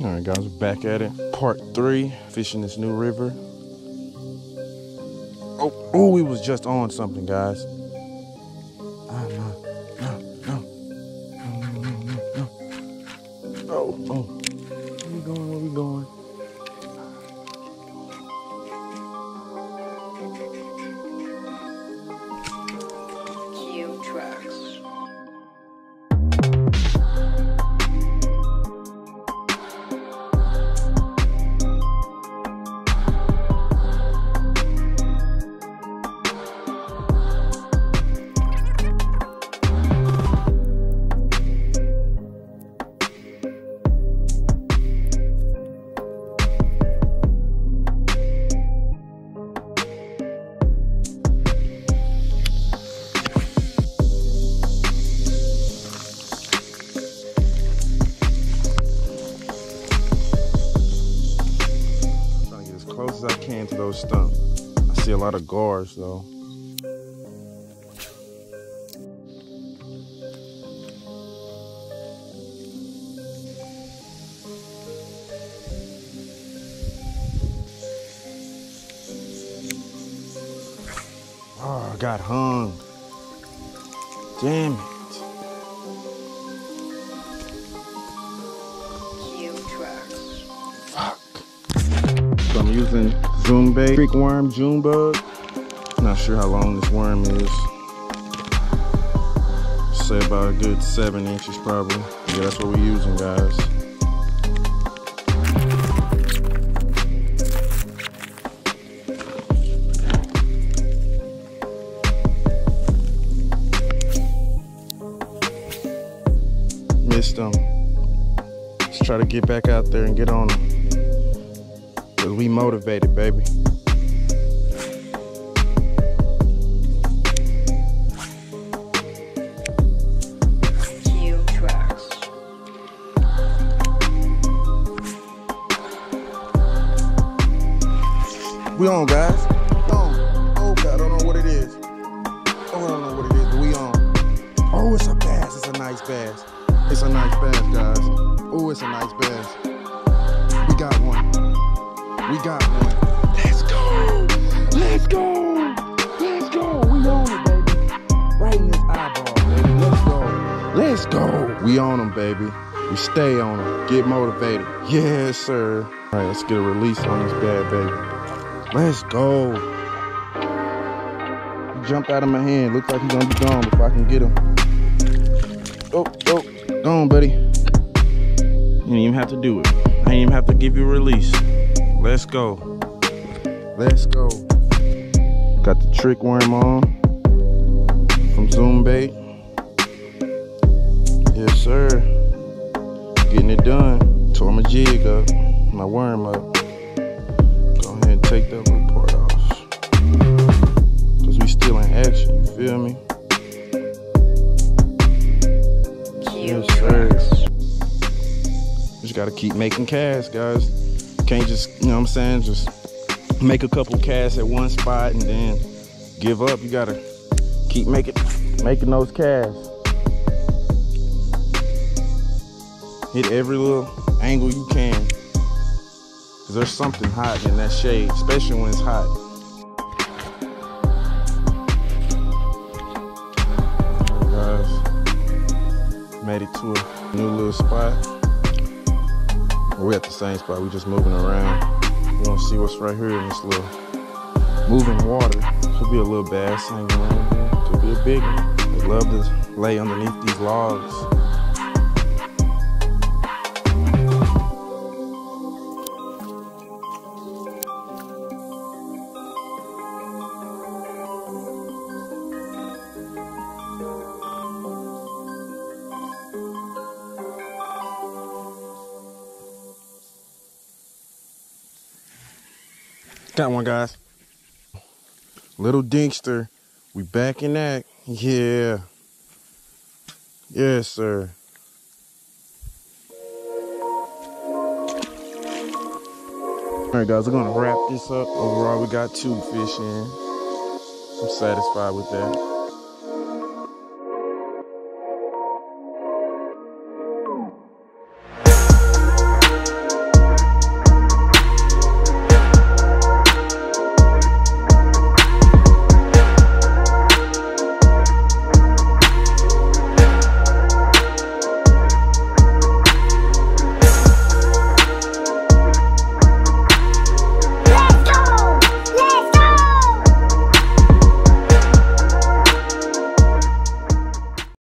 All right, guys, back at it. Part three, fishing this new river. Oh, oh, we was just on something, guys. Ah, no, no, no. Oh, oh. Where we going? Where we going? Q Trucks. Close as I can to those stumps. I see a lot of guards though. Oh, I got hung. Damn it. Using Zoom bait, trick worm, June bug. Not sure how long this worm is. Say about a good seven inches probably. Yeah, that's what we're using, guys. Missed them. Let's try to get back out there and get on them. Cause we motivated, baby. We on, guys. On. Oh, God, I don't know what it is. Oh, I don't know what it is, but we on. Oh, it's a bass. It's a nice bass. It's a nice bass, guys. Oh, it's a nice bass. We got one. We got one. Let's go. Let's go. Let's go. We on it, baby. Right in his eyeball, baby. Let's go. Let's go. We on them, baby. We stay on them. Get motivated. Yes, sir. All right, let's get a release on this bad baby. Let's go. He jumped out of my hand. Looks like he's gonna be gone if I can get him. Oh, oh, go on, buddy. You didn't even have to do it. I didn't even have to give you a release. Let's go. Let's go. Got the trick worm on from Zoom Bait. Yes, sir. Getting it done. Tore my jig up, my worm up. Go ahead and take that little part off. Cause we still in action, you feel me? Yes, sir. Just gotta keep making casts, guys. Can't just, you know what I'm saying, just make a couple casts at one spot and then give up. You gotta keep making making those casts. Hit every little angle you can. Cause there's something hot in that shade, especially when it's hot. Guys. Made it to a new little spot. We're at the same spot, we just moving around. We're gonna see what's right here in this little moving water. Could be a little bass here. Could be a big one. They love to lay underneath these logs. Got one, guys. Little Dinkster. We back in that. Yeah. Yes, sir. All right, guys, we're gonna wrap this up. Overall, we got two fish in. I'm satisfied with that.